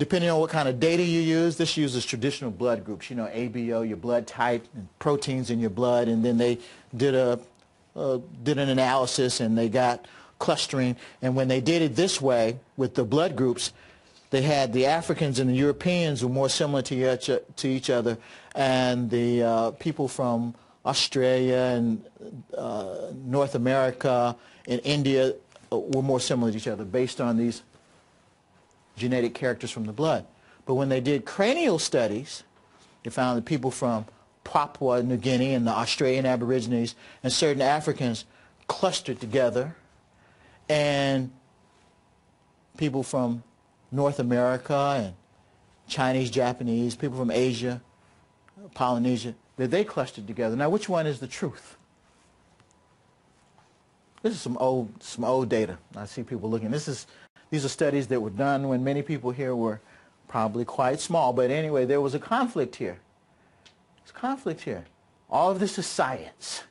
depending on what kind of data you use, this uses traditional blood groups, you know, ABO, your blood type, and proteins in your blood, and then they did a uh, did an analysis and they got clustering. And when they did it this way with the blood groups, they had the Africans and the Europeans were more similar to each, to each other, and the uh, people from Australia and uh, North America and India uh, were more similar to each other based on these genetic characters from the blood. But when they did cranial studies, they found that people from Papua New Guinea and the Australian Aborigines and certain Africans clustered together and people from North America and Chinese, Japanese, people from Asia, Polynesia, that they clustered together. Now, which one is the truth? This is some old, some old data. I see people looking. This is, these are studies that were done when many people here were probably quite small. But anyway, there was a conflict here. There's conflict here. All of this is science.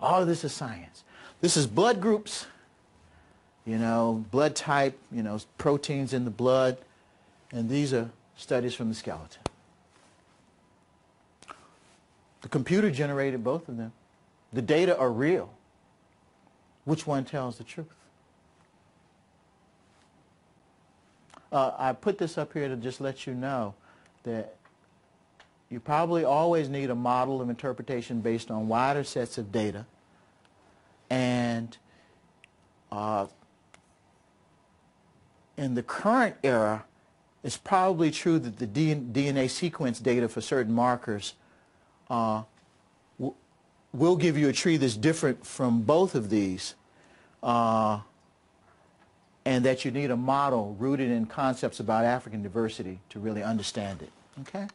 All of this is science. This is blood groups, you know, blood type, you know, proteins in the blood. And these are studies from the skeleton. The computer generated both of them. The data are real. Which one tells the truth? Uh, I put this up here to just let you know that you probably always need a model of interpretation based on wider sets of data. And uh, in the current era, it's probably true that the DNA sequence data for certain markers uh, will give you a tree that's different from both of these uh, and that you need a model rooted in concepts about African diversity to really understand it. Okay?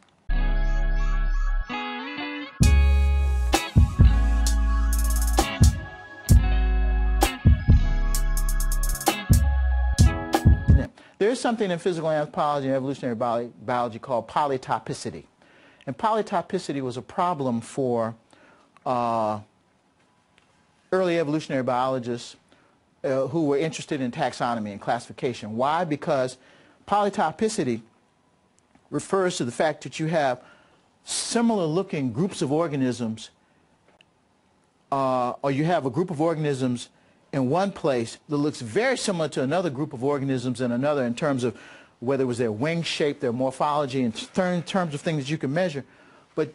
There is something in physical anthropology and evolutionary biology called polytopicity. And polytopicity was a problem for uh, early evolutionary biologists uh, who were interested in taxonomy and classification. Why? Because polytopicity refers to the fact that you have similar looking groups of organisms uh, or you have a group of organisms in one place that looks very similar to another group of organisms in another in terms of whether it was their wing shape, their morphology, in terms of things that you can measure. But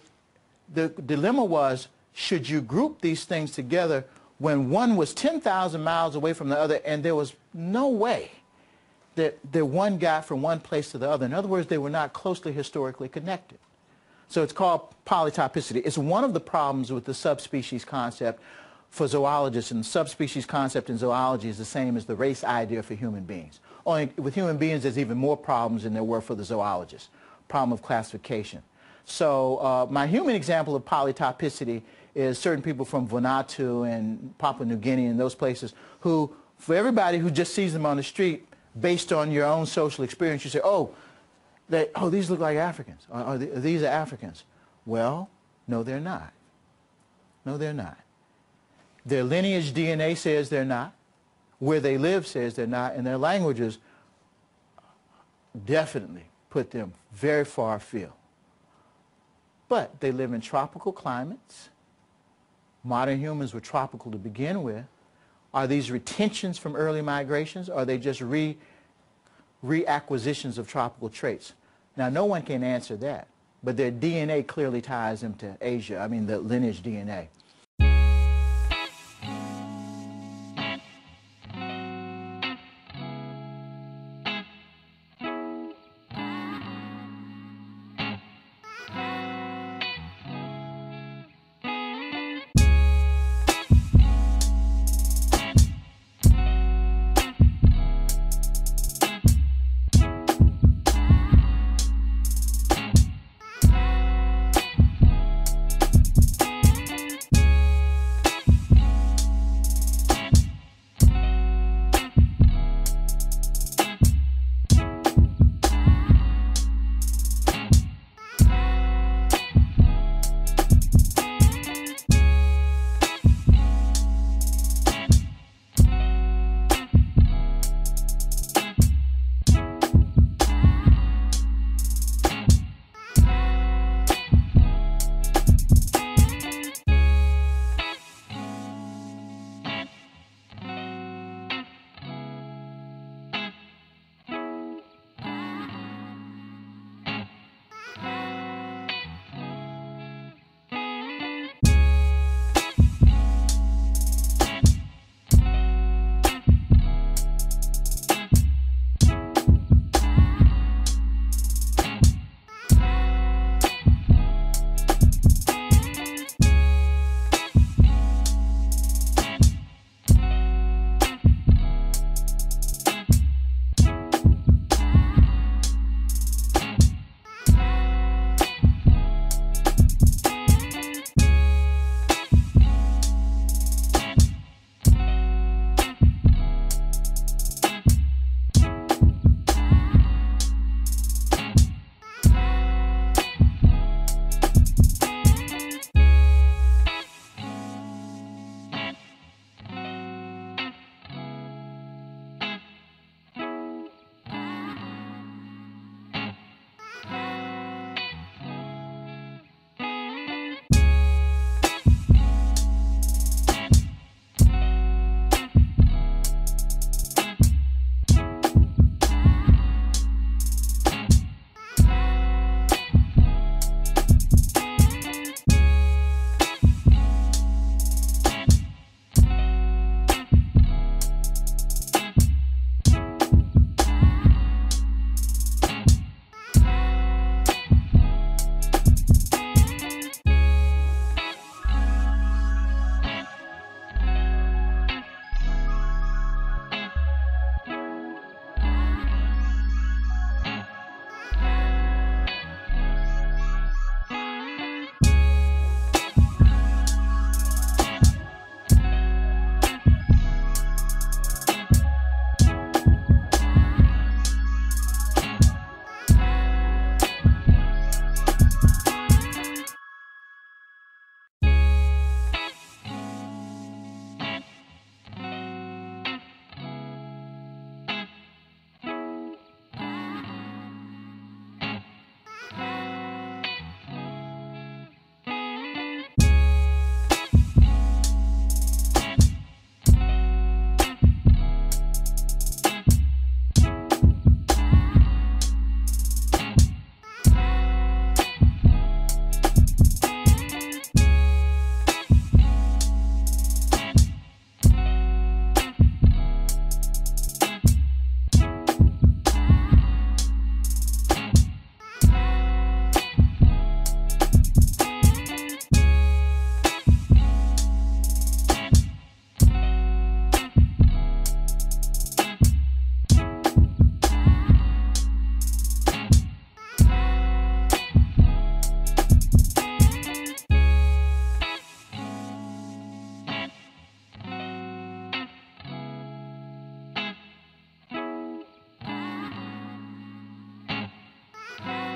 the dilemma was, should you group these things together when one was 10,000 miles away from the other and there was no way that, that one got from one place to the other. In other words, they were not closely historically connected. So it's called polytopicity. It's one of the problems with the subspecies concept for zoologists, and the subspecies concept in zoology is the same as the race idea for human beings. Only with human beings, there's even more problems than there were for the zoologists. Problem of classification. So uh, my human example of polytopicity is certain people from Vanuatu and Papua New Guinea and those places who, for everybody who just sees them on the street, based on your own social experience, you say, oh, they, oh, these look like Africans. Or, these are Africans. Well, no, they're not. No, they're not. Their lineage DNA says they're not. Where they live says they're not. And their languages definitely put them very far afield. But they live in tropical climates. Modern humans were tropical to begin with. Are these retentions from early migrations? Or are they just re, reacquisitions of tropical traits? Now, no one can answer that. But their DNA clearly ties them to Asia, I mean the lineage DNA. Bye.